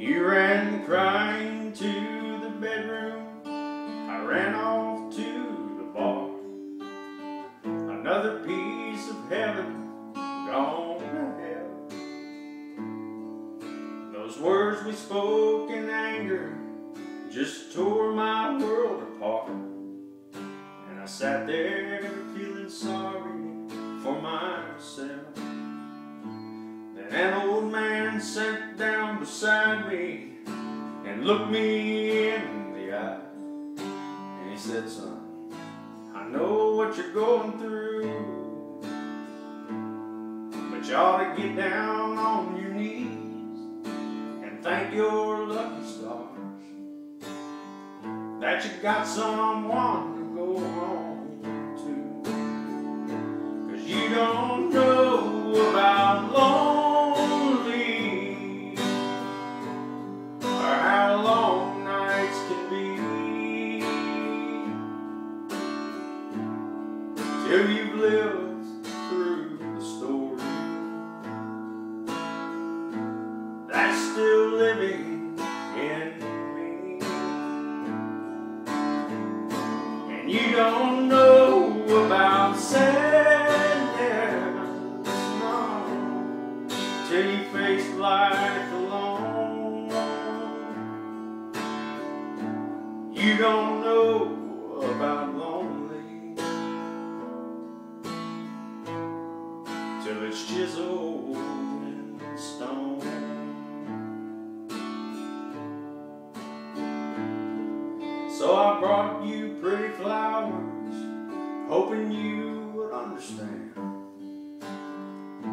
You ran crying to the bedroom. I ran off to the bar. Another piece of heaven gone to hell. Those words we spoke in anger just tore my world apart. An old man sat down beside me and looked me in the eye. And he said, son, I know what you're going through, but you ought to get down on your knees and thank your lucky stars that you got someone to go home till you've lived through the story that's still living in me. And you don't know about sadness, no, till you face life alone. You don't know about lonely till it's chiseled in stone. So I brought you pretty flowers, hoping you would understand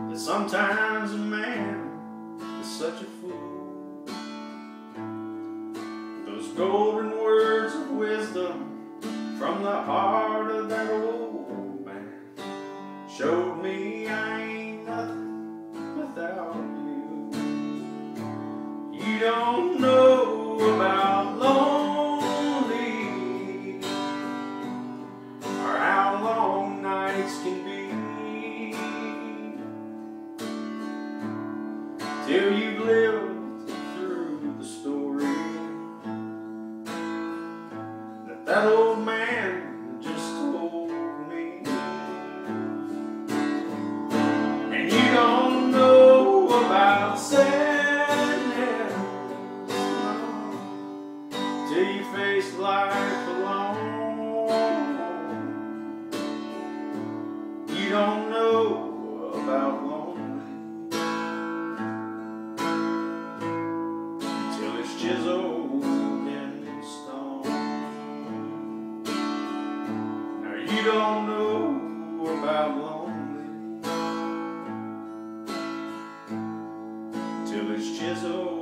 that sometimes a man is such a fool. Those golden words of wisdom from the heart of that old man showed me I till you've lived through the story that that old man just told me. And you don't know about sadness till you face life alone. You don't know about lonely. Till it's chiseled